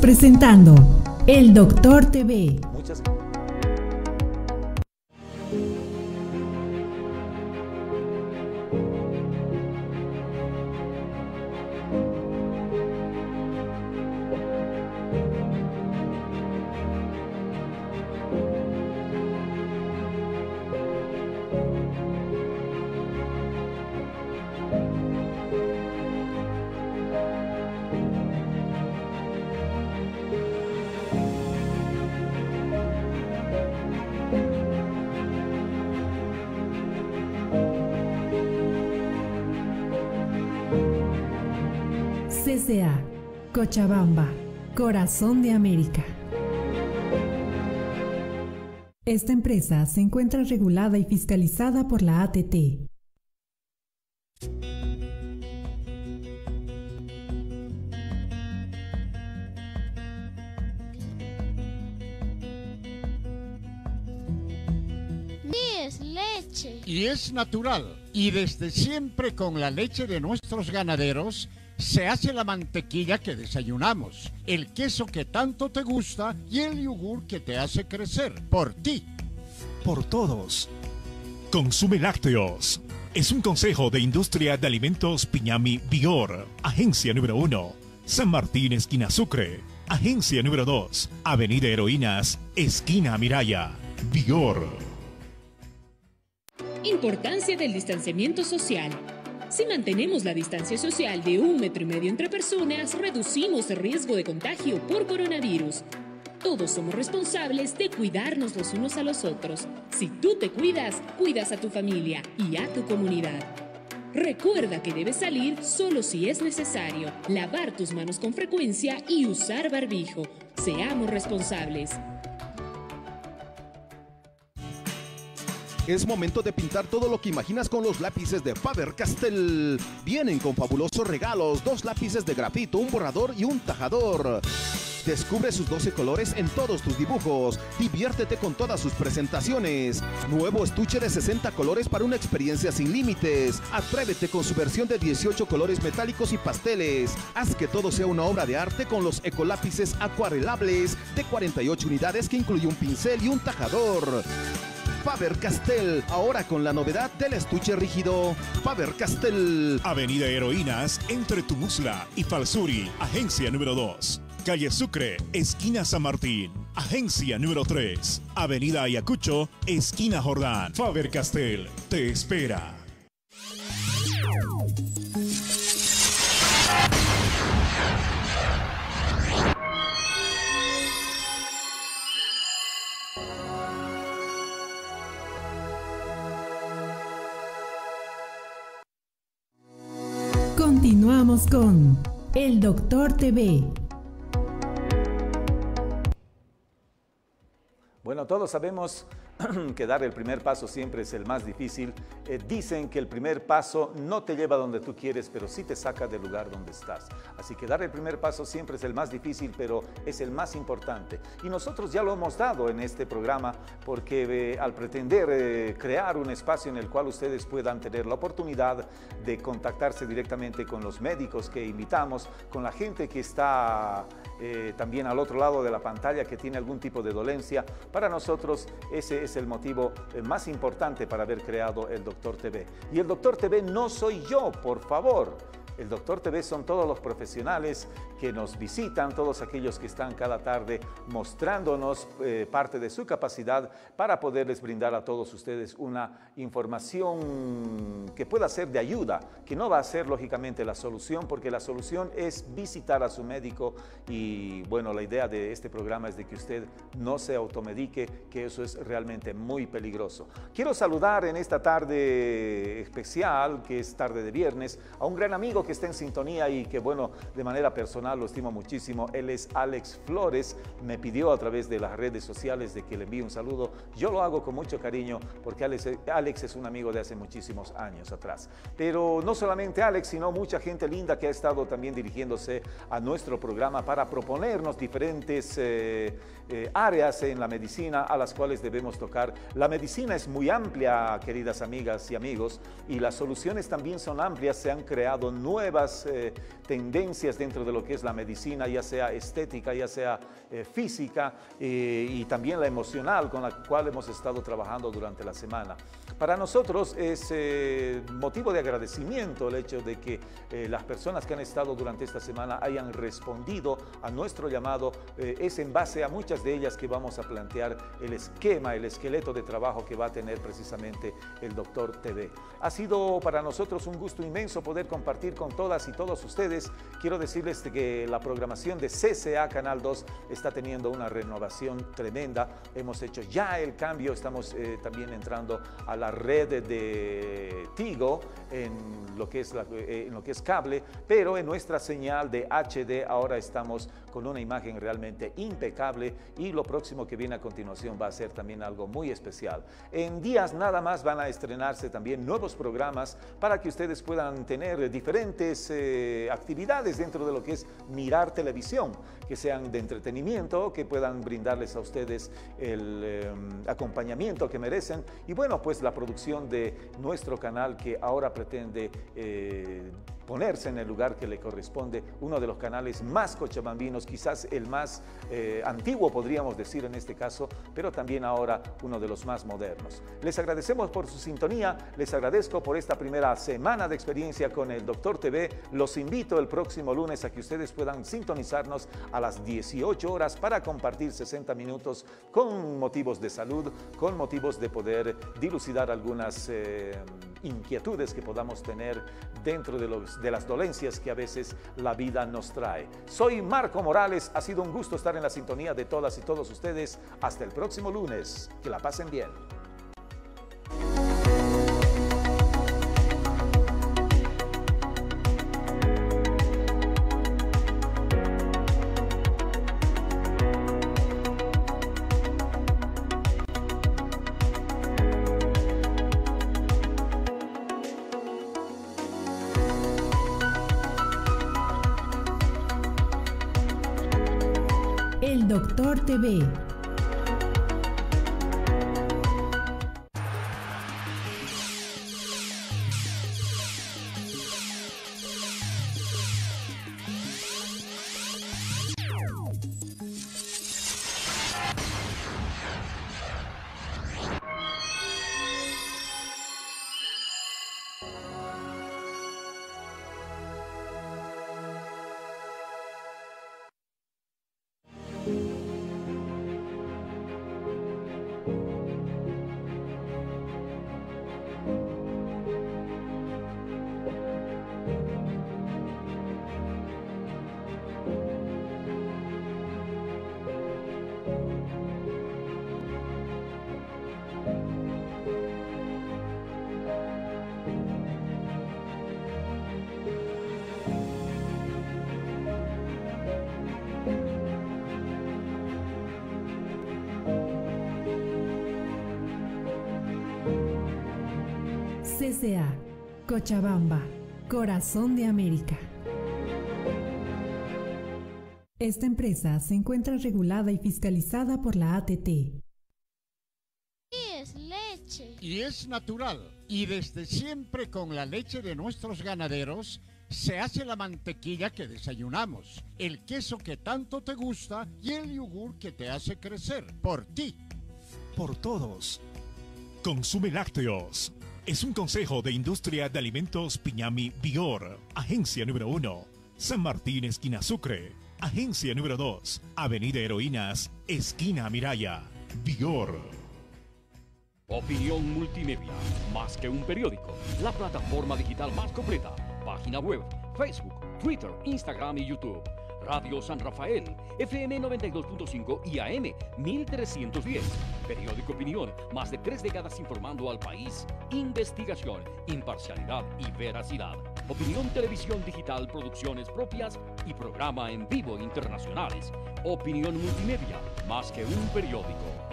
presentando El Doctor TV. CCA, Cochabamba, Corazón de América. Esta empresa se encuentra regulada y fiscalizada por la ATT. es leche. Y es natural. Y desde siempre con la leche de nuestros ganaderos se hace la mantequilla que desayunamos, el queso que tanto te gusta y el yogur que te hace crecer. Por ti. Por todos. Consume lácteos. Es un consejo de Industria de Alimentos Piñami Vigor. Agencia número 1. San Martín, esquina Sucre. Agencia número 2. Avenida Heroínas, esquina Miraya. Vigor. Importancia del distanciamiento social. Si mantenemos la distancia social de un metro y medio entre personas, reducimos el riesgo de contagio por coronavirus. Todos somos responsables de cuidarnos los unos a los otros. Si tú te cuidas, cuidas a tu familia y a tu comunidad. Recuerda que debes salir solo si es necesario, lavar tus manos con frecuencia y usar barbijo. Seamos responsables. Es momento de pintar todo lo que imaginas con los lápices de Faber-Castell. Vienen con fabulosos regalos, dos lápices de grafito, un borrador y un tajador. Descubre sus 12 colores en todos tus dibujos. Diviértete con todas sus presentaciones. Nuevo estuche de 60 colores para una experiencia sin límites. Atrévete con su versión de 18 colores metálicos y pasteles. Haz que todo sea una obra de arte con los ecolápices acuarelables de 48 unidades que incluye un pincel y un tajador. Faber-Castell, ahora con la novedad del estuche rígido. Faber-Castell. Avenida Heroínas, entre Tumusla y Falsuri, agencia número 2. Calle Sucre, esquina San Martín. Agencia número 3. Avenida Ayacucho, esquina Jordán. Faber-Castell, te espera. Continuamos con El Doctor TV. Bueno, todos sabemos que dar el primer paso siempre es el más difícil. Eh, dicen que el primer paso no te lleva donde tú quieres, pero sí te saca del lugar donde estás. Así que dar el primer paso siempre es el más difícil, pero es el más importante. Y nosotros ya lo hemos dado en este programa porque eh, al pretender eh, crear un espacio en el cual ustedes puedan tener la oportunidad de contactarse directamente con los médicos que invitamos, con la gente que está también al otro lado de la pantalla que tiene algún tipo de dolencia, para nosotros ese es el motivo eh, más importante para haber creado el Doctor TV. Y el Doctor TV no soy yo, por favor. El Doctor TV son todos los profesionales que nos visitan, todos aquellos que están cada tarde mostrándonos eh, parte de su capacidad para poderles brindar a todos ustedes una información que pueda ser de ayuda, que no va a ser lógicamente la solución, porque la solución es visitar a su médico y bueno, la idea de este programa es de que usted no se automedique, que eso es realmente muy peligroso. Quiero saludar en esta tarde especial, que es tarde de viernes, a un gran amigo está en sintonía y que, bueno, de manera personal lo estimo muchísimo. Él es Alex Flores. Me pidió a través de las redes sociales de que le envíe un saludo. Yo lo hago con mucho cariño porque Alex, Alex es un amigo de hace muchísimos años atrás. Pero no solamente Alex, sino mucha gente linda que ha estado también dirigiéndose a nuestro programa para proponernos diferentes eh, eh, áreas en la medicina a las cuales debemos tocar. La medicina es muy amplia, queridas amigas y amigos, y las soluciones también son amplias. Se han creado nuevas nuevas eh, tendencias dentro de lo que es la medicina, ya sea estética, ya sea eh, física y también la emocional con la cual hemos estado trabajando durante la semana. Para nosotros es motivo de agradecimiento el hecho de que las personas que han estado durante esta semana hayan respondido a nuestro llamado. es en base a muchas de ellas que vamos a plantear el esquema, el esqueleto de trabajo que va a tener precisamente el doctor TV. Ha sido para nosotros un gusto inmenso poder compartir con todas y todos ustedes. Quiero decirles que la programación de CCA Canal 2 está teniendo una renovación tremenda. Hemos hecho ya el cambio, estamos eh, también entrando a la red de Tigo en lo, que es eh, en lo que es cable, pero en nuestra señal de HD ahora estamos con una imagen realmente impecable y lo próximo que viene a continuación va a ser también algo muy especial. En días nada más van a estrenarse también nuevos programas para que ustedes puedan tener diferentes eh, actividades dentro de lo que es mirar televisión, que sean de entretenimiento, que puedan brindarles a ustedes el em, acompañamiento que merecen. Y bueno, pues la producción de nuestro canal que ahora pretende eh, ponerse en el lugar que le corresponde, uno de los canales más cochabambinos, quizás el más eh, antiguo podríamos decir en este caso, pero también ahora uno de los más modernos. Les agradecemos por su sintonía, les agradezco por esta primera semana de experiencia con el Doctor TV. Los invito el próximo lunes a que ustedes puedan sintonizarnos a las 18 horas para compartir 60 minutos con motivos de salud, con motivos de poder dilucidar algunas eh, inquietudes que podamos tener dentro de los de las dolencias que a veces la vida nos trae. Soy Marco Morales, ha sido un gusto estar en la sintonía de todas y todos ustedes. Hasta el próximo lunes, que la pasen bien. Doctor TV. CCA, Cochabamba, Corazón de América. Esta empresa se encuentra regulada y fiscalizada por la ATT. es leche. Y es natural. Y desde siempre con la leche de nuestros ganaderos se hace la mantequilla que desayunamos, el queso que tanto te gusta y el yogur que te hace crecer. Por ti. Por todos. Consume lácteos. Es un consejo de industria de alimentos Piñami Vigor, agencia número 1, San Martín, esquina Sucre, agencia número 2, Avenida Heroínas, esquina Miraya, Vigor. Opinión Multimedia, más que un periódico, la plataforma digital más completa, página web, Facebook, Twitter, Instagram y YouTube Radio San Rafael, FM 92.5 y AM 1310. Periódico Opinión, más de tres décadas informando al país. Investigación, imparcialidad y veracidad. Opinión Televisión Digital, producciones propias y programa en vivo internacionales. Opinión Multimedia, más que un periódico.